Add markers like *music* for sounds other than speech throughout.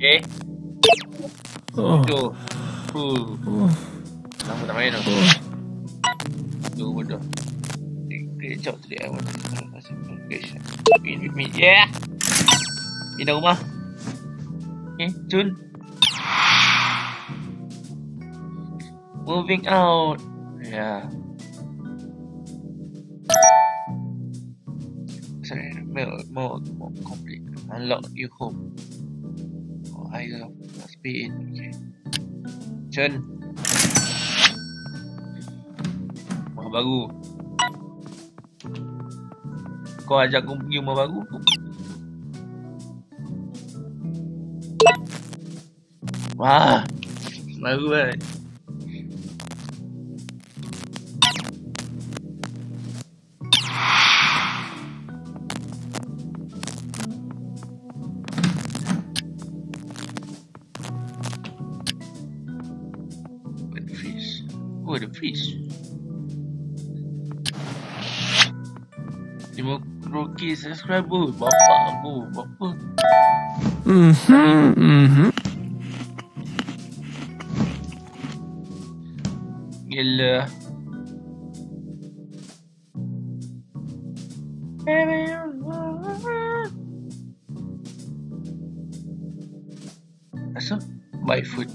Okay. Oh. Tu. Uh. Oh. Lama tak main tu. Oh. Tu bodoh. Great job today. I want to notification. Win with me. Yeah. Pindah rumah. Okay, Jun. Moving out. Yeah. Sorry, more, more, more complete. Unlock new home. Higher must be in. Okay. Jun. Rumah baru. Kau ajak aku pergi rumah baru. Wah. Baru. Where 50k subscriber Bapak aku Bapa mm-hmm. Mhm. Gila Asal? Buy food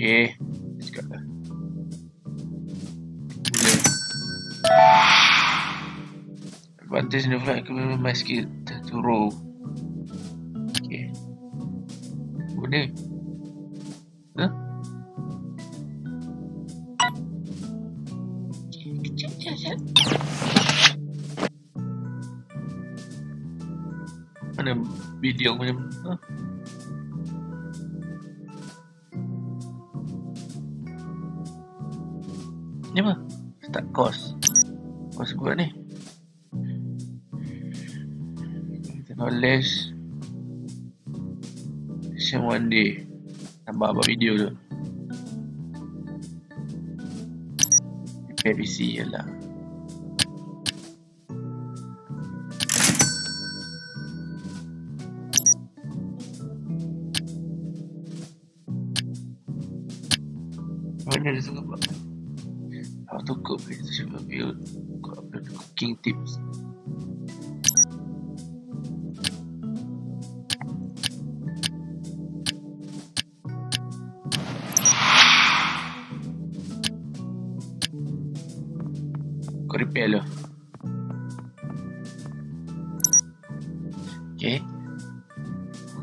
Okay. Cakap lah. Gula. Advantage in the flight can be my skill to roll. Okay. Huh? Kecil je Azad. Mana video macam huh? Ni apa? Start course. Course buat ni. Kita knowledge. Session one day. Tambah apa video tu. Repair PC je lah. Mana dia suka buat? Lo. Okay.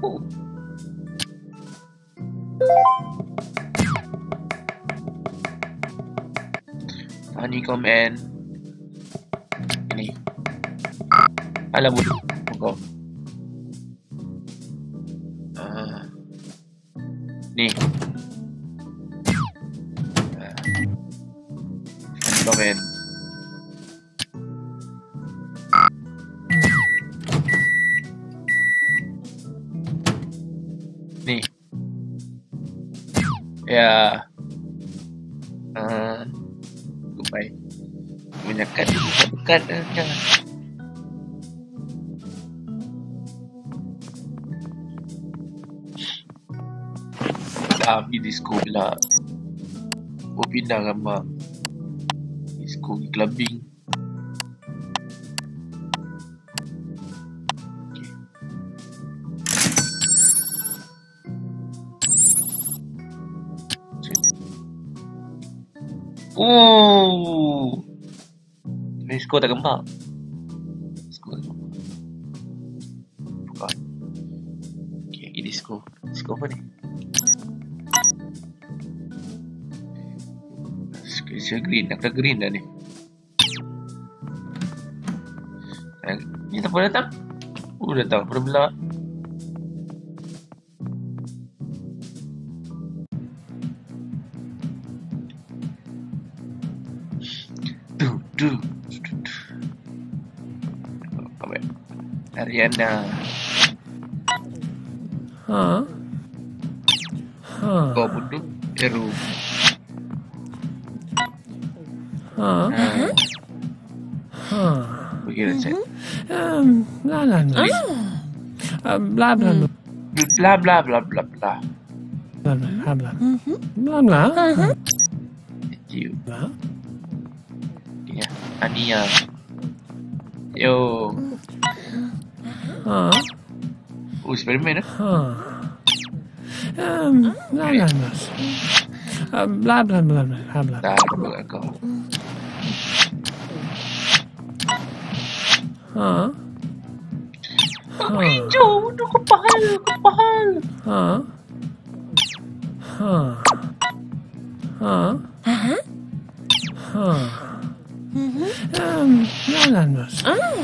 Oh. Honey comment. Ini. Alah bodoh. Kau. Ah. Ni. Ah. Comment. Dekat eh, jangan. Dah pergi disco pula. Gua pindah gambar. Disco pergi clubbing. Oh. Skor tak gempak. Skor. Buka. Okay, ini skor. Skor apa ni? Skor green. Nak green dah ni. Eh, Ni boleh datang? Oh, datang. Pada belah. Du, du, Ariana. Huh? Huh. Kau bodoh. Hero. Huh. Ha. Huh. Pergi dah chat. Um, la la la. Uh, blah blah blah Bla bla bla bla bla. blah blah blah blah blah. Thank you. blah. Ya. Ania. Yo. Huh. Oh, Spiderman eh? Huh. Um, la la la. Uh, blah blah blah blah blah. Tak kat kau. Huh. Huh. Hijau. Bodoh kepala. Kepala. Huh. Huh. Huh. Huh. Um, la la la. Uh,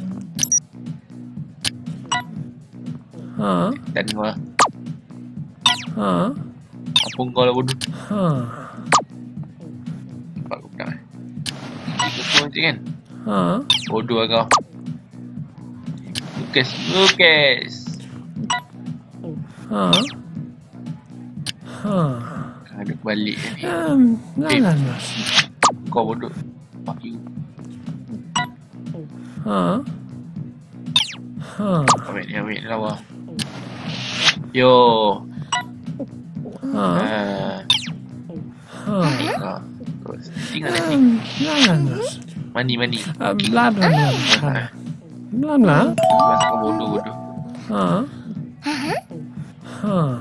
Dan kau lah. Huh. Apa kau lah bodoh? Nampak aku pernah eh. Gigi kau kan? Huh. Bodoh lah kau. Lukas, Lukas. Huh. Kau ada balik ni. Um, la la la. Kau bodoh. Fuck you. Ambil ni, ambil ni lawa. Yo. Huh. Ah, Huh. ni kau. Kau tinggal nanti. Um, la la la. Mani, mani. Uh, blah blah blah blah. Blah blah. Masa kau bodoh, bodoh. Huh. Huh.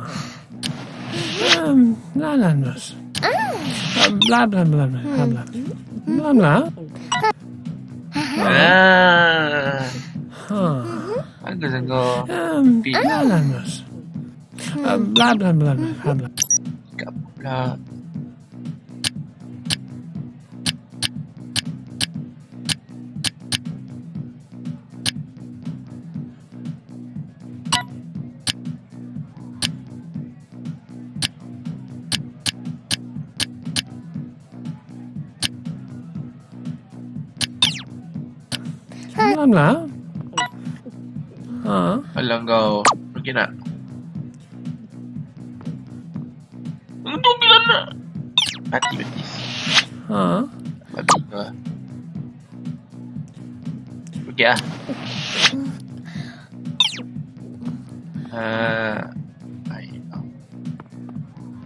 Um, la la la. Uh, blah blah blah blah blah. Blah blah. Ah. Huh. Bagus lah kau. Um, la la la. Uh, blah blah blah blah blah. Cakap pula. Blah blah. Huh. Alah kau. Lah. Baik.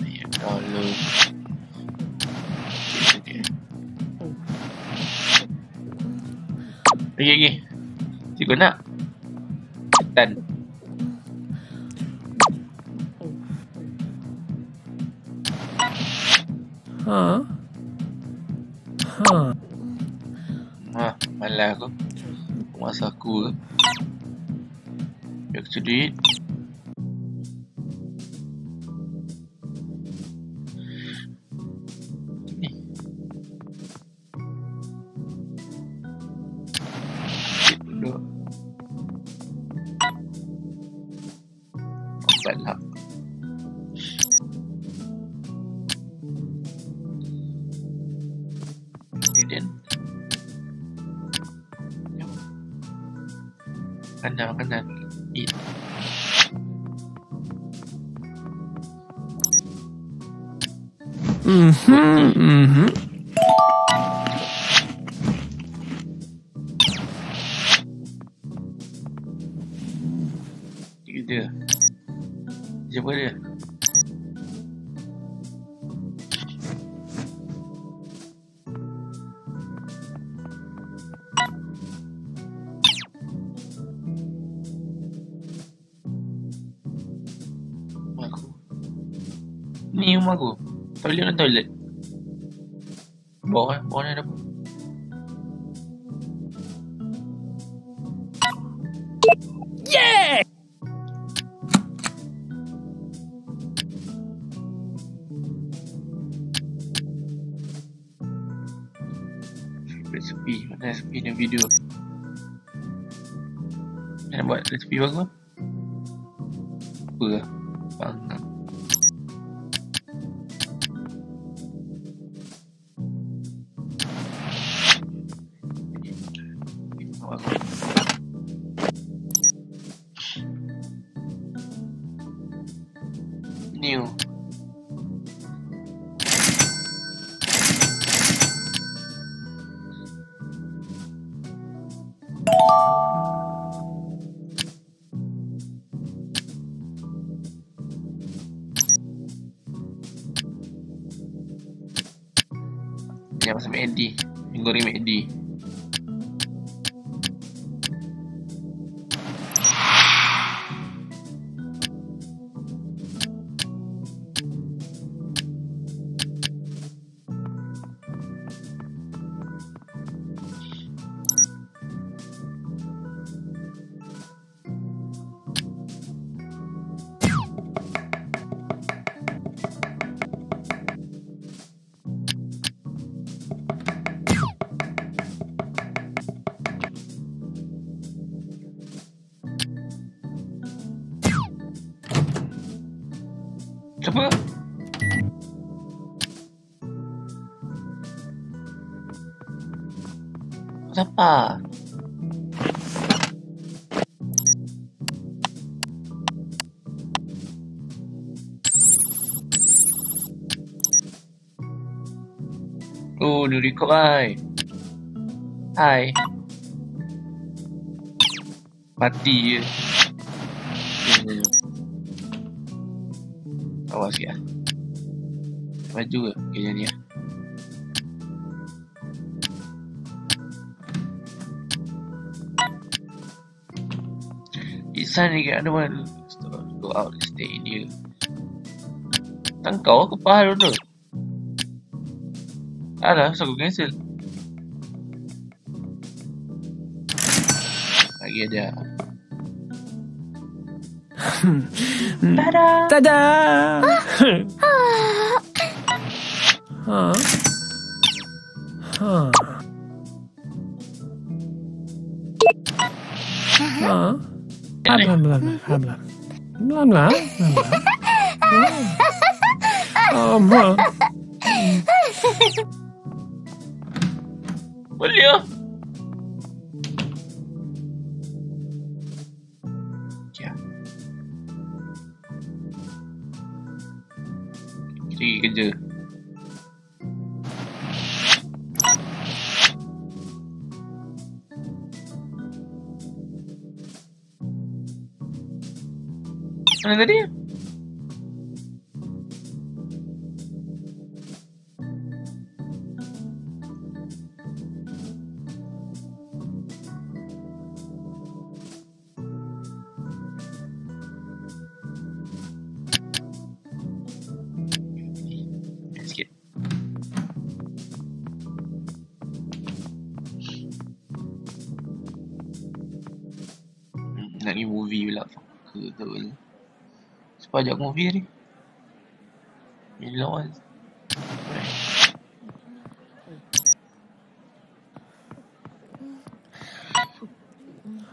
Baik lu. Okey, okey. Okey, okey. Cikgu nak? Dan. Huh. Huh. Ha, malas aku. Masa aku ke. Back to do it. Makanan, makanan. Eat. Mm-hmm. Mm-hmm. Kita. Siapa dia? Rumah rumah aku. Toilet dengan toilet. Bawah eh, bawah ni ada Yeah! Resepi, mana resepi ni video. Nak buat resipi bagus Apa lah? Bang Pasal McD Yang Siapa? Oh, dia record hai. Hai. Mati je. Awas sikit lah. Maju ke kerja ni lah. Isan ni kat ada Go out and stay in here Tak kau aku faham tu Alah, so aku cancel Lagi ada *laughs* Tada Tada! *laughs* Ha? Ha? Ha? *laughs* Habla, habla, habla. Habla, habla. Habla. Um, Boleh lah Ya Kita pergi kerja Mana tadi? Sikit. Hmm, nak ni movie pula Ke betul Siapa ajak movie ni Ni lawan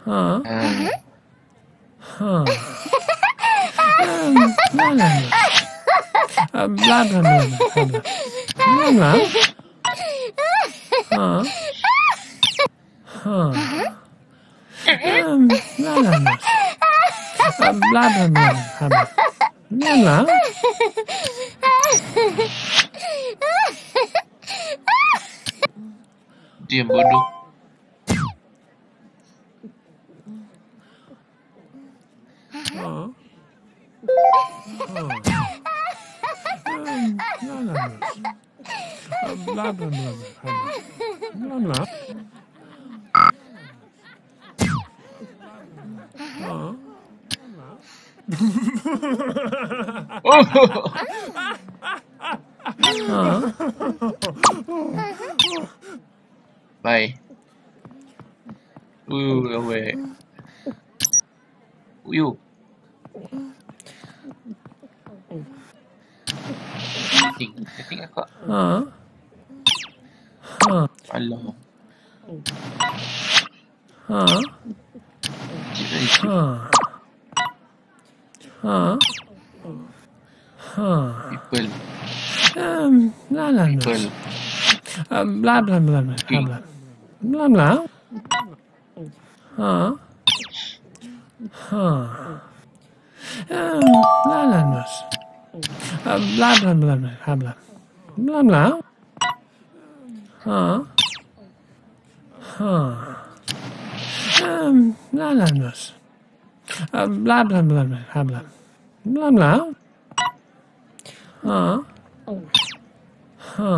ha? Ah, Ha? Um, la, la, la. Uh, bla, bla, bla, bla, bla. Bla, bla. Ha? Ha? Um, la, la, la. Uh, bla, bla, bla, bla, bla. Bla, bla. Dia yang bodoh Ha? Ha? Um, la, la, la. Uh, *laughs* Oh Ha. People. Um, la la la. People. Um, blah blah blah blah blah blah. Blah blah. Ha. Ha. Um, la la la. Um, blah blah blah blah blah. Blah blah. Ha. Ha. Um, la la la. Um, blah blah blah blah blah. Blah blah. Ha? Ha.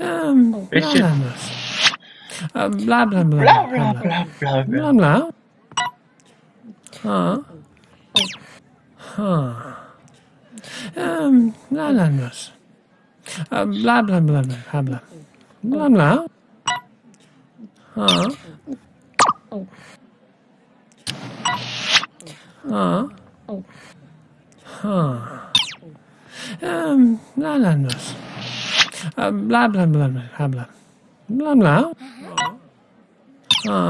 Um, Richard. Blah, blah, blah, blah, blah, blah, blah, blah, blah. Ha? Ha. Um, blah, blah, blah. Blah, blah, blah, blah, blah. Blah, blah. Huh? Huh? Huh? Um, la la la. Um, blah blah blah blah blah. Blah blah. Ha.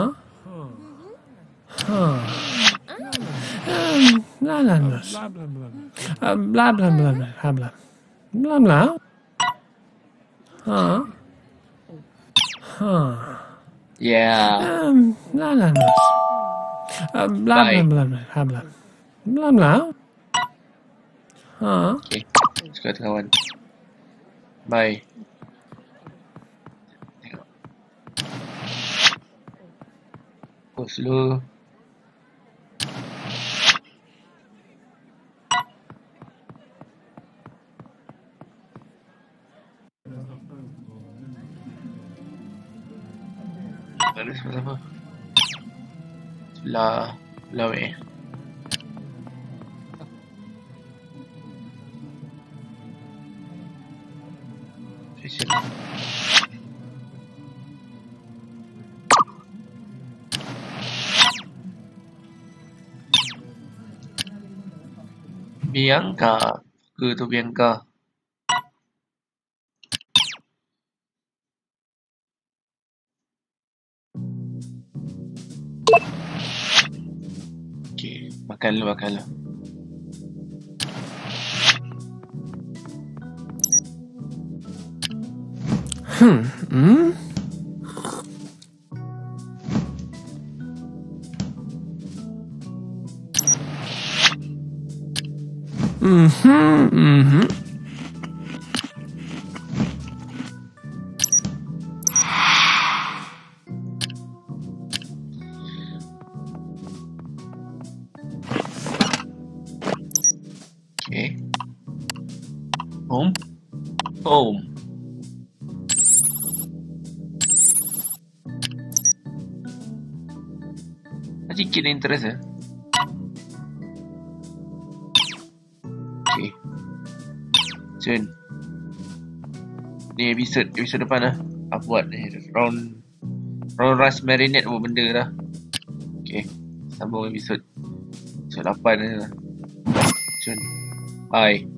Ha. Um, la la la. Um, blah blah blah blah blah. Blah blah. Ha. Ha. Yeah. Um, la la la. Um, blah blah blah blah blah. Blah blah. Ha. Okay. Suka hati kawan. Bye. Tengok. Oh, slow. Tak ada sama-sama. Lah, lah weh. Bianca ke tu Bianca? Okay, makan dulu, makan dulu. Hmm. Mhm. Mhm. Okay. Home. Home. Sedikit interest Jun. Ni episode episode depan lah. Apa buat ni? Round round rush marinate apa benda dah. Okay. Sambung episode episode 8 ni lah. Jun. Bye.